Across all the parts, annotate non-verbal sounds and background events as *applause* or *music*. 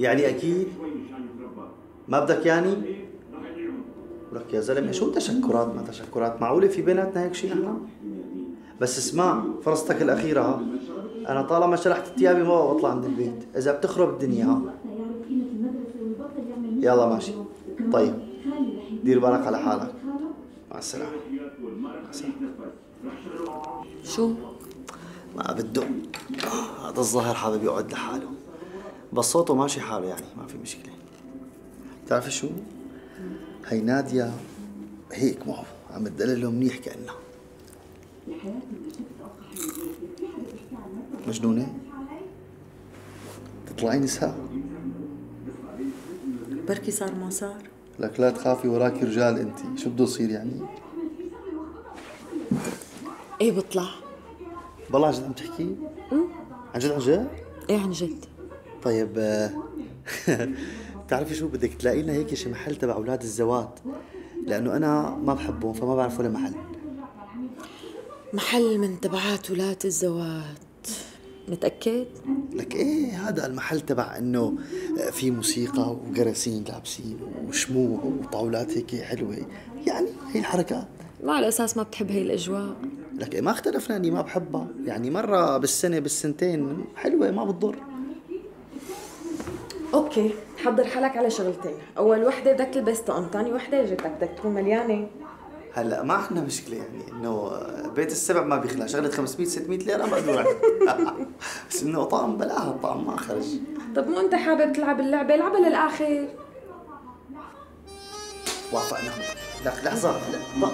يعني أكيد. ما بدك يعني؟ لك يا زلمة شو تشكرات؟ ما تشكرات. معقولة في بيناتنا هيك شيء نحن؟ بس اسمع فرصتك الأخيرة ها. أنا طالما شرحت ثيابي ما بطلع عند البيت. إذا بتخرب الدنيا ها. يلا ماشي. طيب. دير بالك على حالك. مع السلامة. مع السلامة. شو؟ ما بده. هذا الظاهر حابب يقعد لحاله. بس صوته ماشي حاله يعني ما في مشكلة. بتعرفي شو؟ هي نادية هيك ما هو عم تدلله منيح كأنها. مجنونة؟ تطلعي نساء؟ بركي صار ما صار. لك لا تخافي وراكي رجال أنت. شو بده يصير يعني؟ إيه بطلع. بالله عن جد عم تحكي؟ عن جد عن جد؟ إيه عن جد. طيب آه، *laughs* بتعرفي شو بدك تلاقي لنا هيك شي محل تبع أولاد الزوات لأنه أنا ما بحبهم فما بعرف ولا محل. محل من تبعات ولاد الزوات متأكد؟ لك إيه هذا المحل تبع إنه في موسيقى وجراسين لابسين وشموع وطاولات هيك حلوة. يعني هي الحركات ما على أساس ما بتحب هي الأجواء. لك إيه ما اختلفنا إني ما بحبها. يعني مرة بالسنة بالسنتين حلوة ما بتضر. أوكي حضر حالك على شغلتين. أول وحدة بدك تلبس طقم ثاني وحدة جتك بدك تكون مليانة. هلا ما عندنا مشكلة يعني إنه بيت السبع ما بيخلع. شغلة 500 600 ليرة مقدور عليها *laughs* بس إنه طعم بلاها الطعم ما خرج. طب مو أنت حابب تلعب اللعبة؟ العبها للآخر. وافقنا. لك لحظة. لا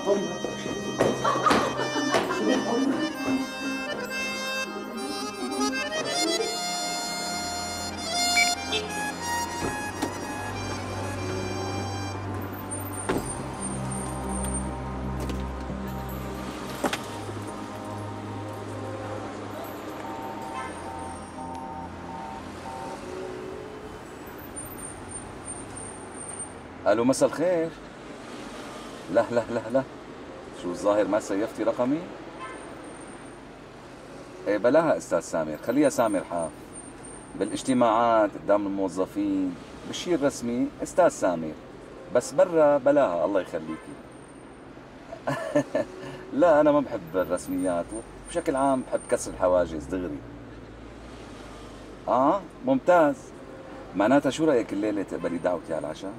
ألو مساء الخير. لا لا لا لا. شو الظاهر ما سيفتي رقمي؟ إيه بلاها أستاذ سامر. خليها سامر حاف. بالاجتماعات قدام الموظفين بالشيء الرسمي. أستاذ سامر بس برا بلاها. الله يخليكي. *laughs* لا أنا ما بحب الرسميات. وبشكل عام بحب كسر الحواجز دغري. آه ممتاز. معناتها شو رأيك الليلة تقبلي دعوتي على العشاء؟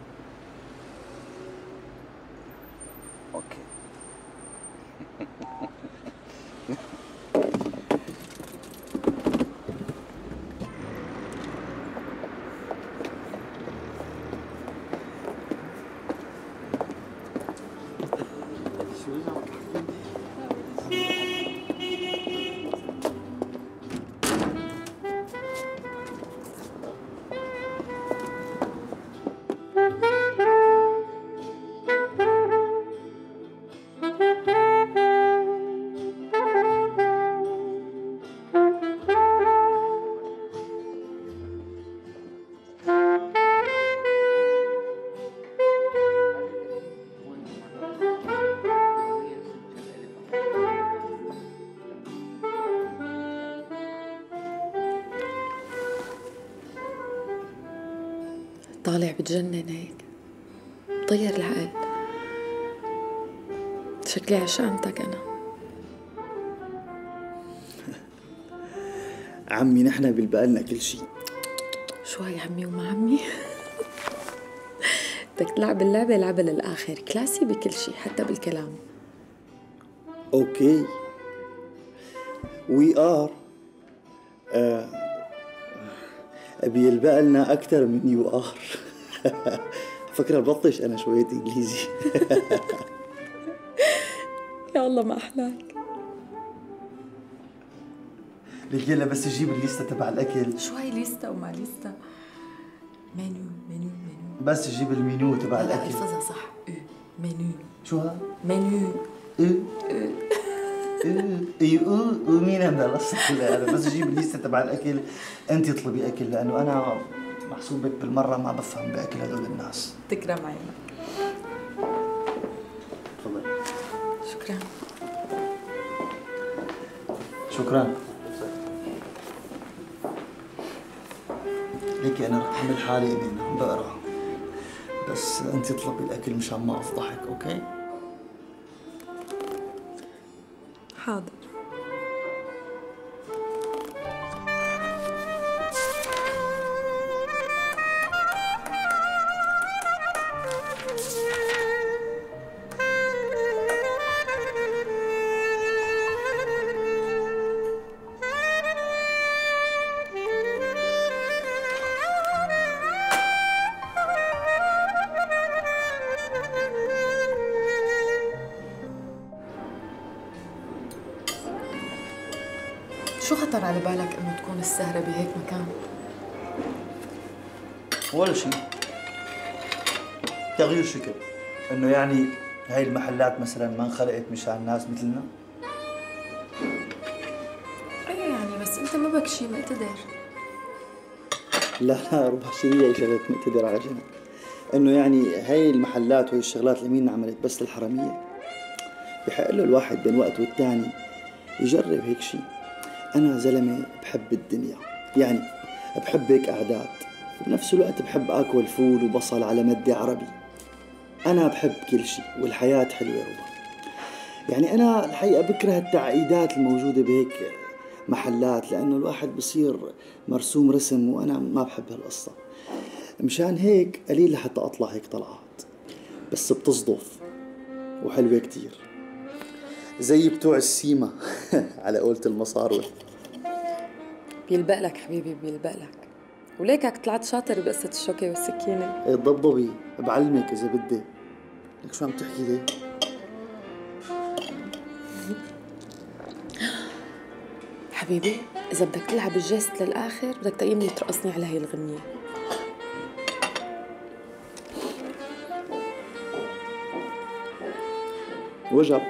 طالع بتجنن هيك. طير العقل شكلي عشانتك أنا. *laughs* عمي نحن بيلبقى كل شيء شو هاي عمي وما عمي. *laughs* بدك تلعب اللعبة العبها للآخر. classy بكل شيء حتى بالكلام. OK. we are بيلبق لنا أكثر من you are *laughs* فكرة بلطش أنا شوية إنجليزي. *laughs* يا الله ما أحلاك. لك يلا بس جيب الليستة تبع الأكل. شو هاي ليستا وما ليستا menu menu menu. بس جيب المينو تبع لا الأكل. الفظة صح. منيو. شو هذا؟ منيو. إيه إيه ومين هذا كلها هذا بس جيب الليستة تبع الأكل. أنت اطلبي أكل لأنه أنا محسوبك بالمرة ما بفهم بأكل هدول الناس. تكرم عينك تفضل شكرا. شكرا. هيك أنا رح أعمل حالي أمين عم بقرأ. بس أنت اطلبي الأكل مشان ما أفضحك أوكي؟ حاضر. خطر على بالك إنه تكون السهرة بهيك مكان؟ ولا شيء تغيير شكل. إنه يعني هاي المحلات مثلا ما انخلقت مشان ناس مثلنا؟ إيه يعني بس أنت ما بك شيء مقتدر. لا لا ربع شيء شغلة مقتدر على جنب. إنه يعني هاي المحلات وهي الشغلات اللي مين عملت بس للحرامية بحق له الواحد بين وقت والتاني يجرب هيك شيء أنا زلمة بحب الدنيا. يعني بحب هيك قعدات وبنفس الوقت بحب أكل فول وبصل على مدة عربي. أنا بحب كل شيء والحياة حلوة ربع يعني أنا الحقيقة بكره التعقيدات الموجودة بهيك محلات لأنه الواحد بصير مرسوم رسم وأنا ما بحب هالقصة. مشان هيك قليل لحتى أطلع هيك طلعات. بس بتصدف وحلوة كتير. زي بتوع السيما. *laughs* على قولة المصاروي بيلبق لك حبيبي بيلبق لك. وليكك طلعت شاطر بقصة الشوكة والسكينة. إيه ضبضبي بعلمك إذا بدي. لك شو عم تحكي ليه *gasps* حبيبي إذا بدك تلعب الجست للآخر بدك تقيمني ترقصني على هي الغنية. وجب.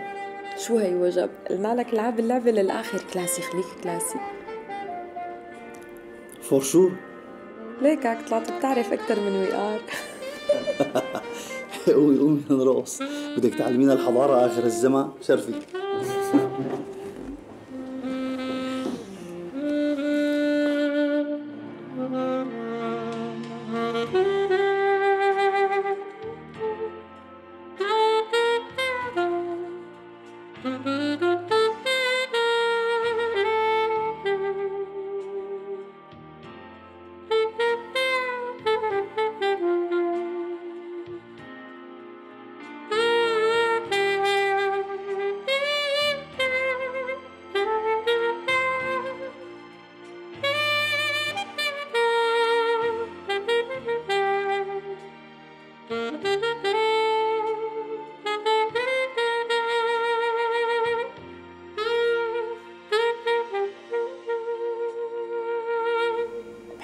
شو هي وجب؟ قلنا لك العب اللعبة للآخر. كلاسي خليك كلاسي فور شور ليكك طلعت بتعرف أكثر من وقار قومي قومي نرقص بدك تعلمينا الحضارة آخر الزمان. شرفي. Mm-hmm.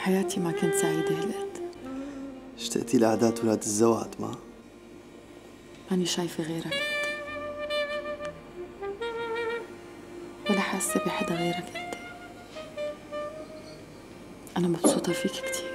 بحياتي ما كنت سعيدة هالقد اشتقتي لعادات ولاد الزوات ما؟ ماني شايفة غيرك. انت ولا حاسة بحدا غيرك أنت. أنا مبسوطة فيك كتير.